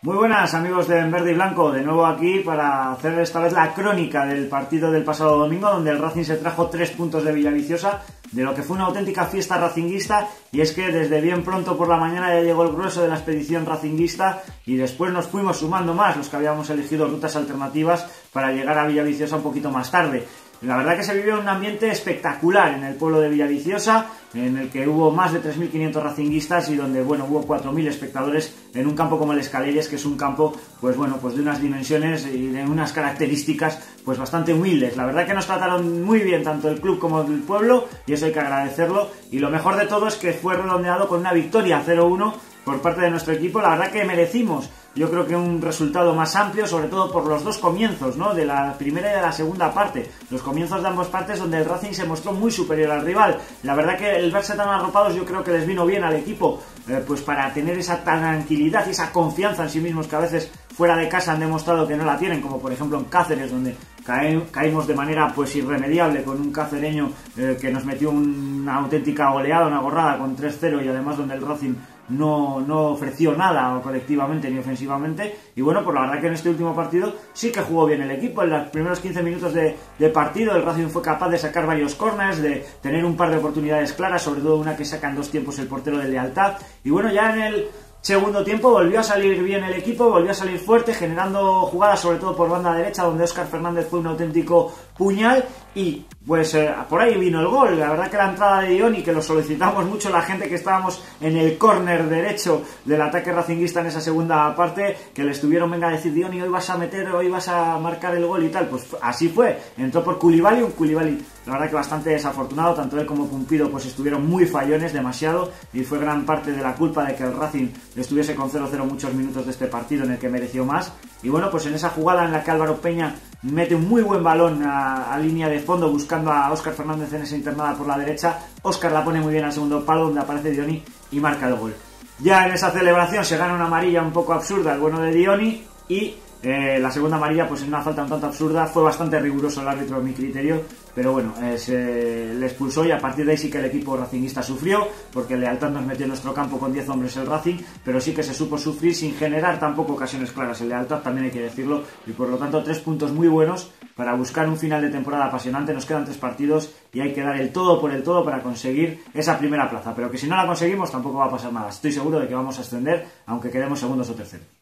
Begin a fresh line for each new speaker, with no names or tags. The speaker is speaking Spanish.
Muy buenas amigos de Verde y Blanco, de nuevo aquí para hacer esta vez la crónica del partido del pasado domingo donde el Racing se trajo tres puntos de Villaviciosa, de lo que fue una auténtica fiesta racinguista y es que desde bien pronto por la mañana ya llegó el grueso de la expedición racinguista y después nos fuimos sumando más los que habíamos elegido rutas alternativas para llegar a Villaviciosa un poquito más tarde. La verdad que se vivió un ambiente espectacular en el pueblo de Villaviciosa, en el que hubo más de 3.500 racinguistas y donde, bueno, hubo 4.000 espectadores en un campo como el Escaleyes, que es un campo, pues bueno, pues de unas dimensiones y de unas características, pues bastante humildes. La verdad que nos trataron muy bien tanto el club como el pueblo y eso hay que agradecerlo. Y lo mejor de todo es que fue redondeado con una victoria 0-1 por parte de nuestro equipo. La verdad que merecimos yo creo que un resultado más amplio, sobre todo por los dos comienzos, ¿no? De la primera y de la segunda parte. Los comienzos de ambas partes donde el Racing se mostró muy superior al rival. La verdad que el verse tan arropados yo creo que les vino bien al equipo, eh, pues para tener esa tranquilidad y esa confianza en sí mismos que a veces fuera de casa han demostrado que no la tienen, como por ejemplo en Cáceres, donde caímos de manera pues irremediable con un cacereño eh, que nos metió una auténtica oleada, una borrada con 3-0 y además donde el Racing no, no ofreció nada colectivamente ni ofensivamente. Y bueno, pues la verdad que en este último partido sí que jugó bien el equipo. En los primeros 15 minutos de, de partido el Racing fue capaz de sacar varios corners, de tener un par de oportunidades claras, sobre todo una que saca en dos tiempos el portero de lealtad. Y bueno, ya en el Segundo tiempo volvió a salir bien el equipo, volvió a salir fuerte, generando jugadas sobre todo por banda derecha, donde Oscar Fernández fue un auténtico puñal y pues eh, por ahí vino el gol. La verdad que la entrada de Dioni, que lo solicitamos mucho la gente que estábamos en el córner derecho del ataque racinguista en esa segunda parte, que le estuvieron venga a decir Dioni, hoy vas a meter, hoy vas a marcar el gol y tal. Pues así fue, entró por Culibali, un Culibali la verdad que bastante desafortunado, tanto él como Pumpido pues estuvieron muy fallones, demasiado, y fue gran parte de la culpa de que el Racing estuviese con 0-0 muchos minutos de este partido en el que mereció más. Y bueno, pues en esa jugada en la que Álvaro Peña mete un muy buen balón a, línea de fondo buscando a Óscar Fernández en esa internada por la derecha, Óscar la pone muy bien al segundo palo donde aparece Dioni y marca el gol. Ya en esa celebración se gana una amarilla un poco absurda el bueno de Dioni y eh, la segunda amarilla, pues en una falta un tanto absurda, fue bastante riguroso el árbitro a mi criterio, pero bueno, eh, se le expulsó y a partir de ahí sí que el equipo racinguista sufrió, porque Lealtad nos metió en nuestro campo con 10 hombres el Racing, pero sí que se supo sufrir sin generar tampoco ocasiones claras el Lealtad, también hay que decirlo, y por lo tanto tres puntos muy buenos para buscar un final de temporada apasionante, nos quedan tres partidos y hay que dar el todo por el todo para conseguir esa primera plaza, pero que si no la conseguimos tampoco va a pasar nada, estoy seguro de que vamos a ascender, aunque quedemos segundos o terceros.